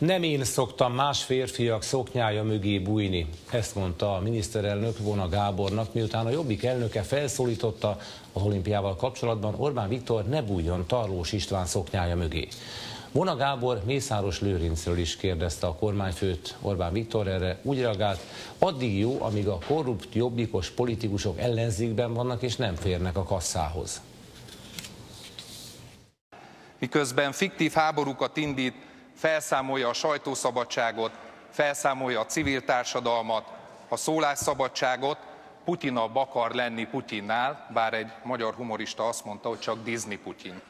Nem én szoktam más férfiak szoknyája mögé bújni, ezt mondta a miniszterelnök Vona Gábornak, miután a Jobbik elnöke felszólította az olimpiával kapcsolatban Orbán Viktor ne bújjon Tarlós István szoknyája mögé. Vona Gábor Mészáros Lőrincről is kérdezte a kormányfőt, Orbán Viktor erre úgy reagált, addig jó, amíg a korrupt jobbikos politikusok ellenzékben vannak és nem férnek a kasszához. Miközben fiktív háborúkat indít, felszámolja a sajtószabadságot, felszámolja a civil társadalmat, a szólásszabadságot, Putyinabb akar lenni Putyinnál, bár egy magyar humorista azt mondta, hogy csak Disney Putyin.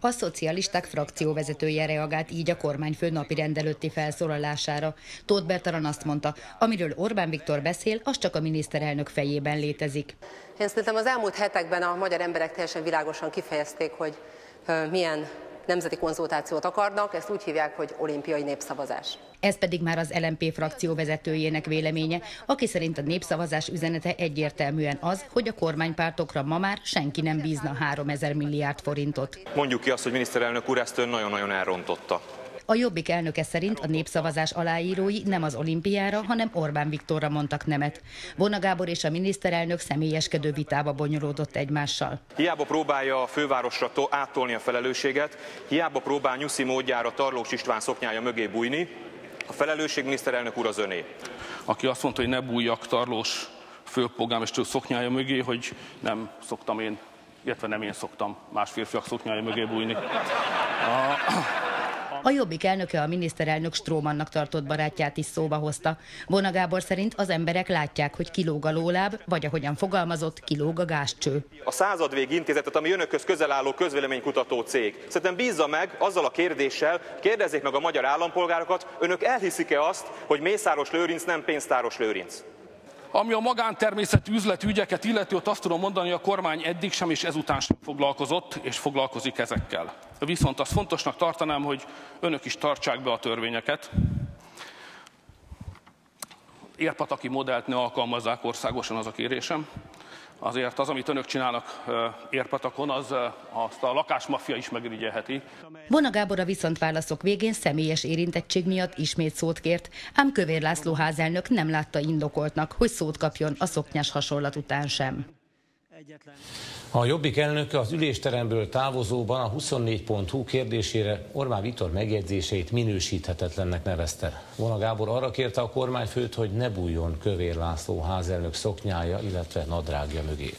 A szocialisták frakcióvezetője reagált így a kormányfő napi rendelőtti felszólalására. Tóth Bertalan azt mondta, amiről Orbán Viktor beszél, az csak a miniszterelnök fejében létezik. Én szerintem az elmúlt hetekben a magyar emberek teljesen világosan kifejezték, hogy milyen nemzeti konzultációt akarnak, ezt úgy hívják, hogy olimpiai népszavazás. Ez pedig már az LMP frakció vezetőjének véleménye, aki szerint a népszavazás üzenete egyértelműen az, hogy a kormánypártokra ma már senki nem bízna 3000 milliárd forintot. Mondjuk ki azt, hogy miniszterelnök úr ezt nagyon-nagyon elrontotta. A Jobbik elnöke szerint a népszavazás aláírói nem az olimpiára, hanem Orbán Viktorra mondtak nemet. Vona Gábor és a miniszterelnök személyeskedő vitába bonyolódott egymással. Hiába próbálja a fővárosra áttolni a felelősséget, hiába próbál nyuszi módjára Tarlós István szoknyája mögé bújni, a felelősség miniszterelnök úr az öné. Aki azt mondta, hogy ne bújjak Tarlós főpolgármester szoknyája mögé, hogy nem szoktam én, illetve nem én szoktam más férfiak szoknyája mögé bújni. A a Jobbik elnöke a miniszterelnök Strómannak tartott barátját is szóba hozta. Vona Gábor szerint az emberek látják, hogy kilóg a lóláb, vagy ahogyan fogalmazott, kilóg a gázcső. A századvég intézetet, ami önökhöz közel álló közvéleménykutató cég. Szerintem bízza meg azzal a kérdéssel, kérdezzék meg a magyar állampolgárokat, önök elhiszik-e azt, hogy Mészáros Lőrinc nem pénztáros Lőrinc? Ami a magántermészetű üzleti ügyeket illeti, ott azt tudom mondani, hogy a kormány eddig sem és ezután sem foglalkozott, és foglalkozik ezekkel. Viszont azt fontosnak tartanám, hogy önök is tartsák be a törvényeket, érpataki modellt ne alkalmazzák országosan, az a kérésem azért az, amit önök csinálnak érpatakon, az azt a lakásmafia is megirigyelheti. Bona Gábor a viszont válaszok végén személyes érintettség miatt ismét szót kért, ám Kövér László házelnök nem látta indokoltnak, hogy szót kapjon a szoknyás hasonlat után sem. A Jobbik elnöke az ülésteremből távozóban a 24.hu kérdésére Orbán Viktor megjegyzéseit minősíthetetlennek nevezte. Vona Gábor arra kérte a kormányfőt, hogy ne bújjon Kövér László házelnök szoknyája, illetve nadrágja mögé.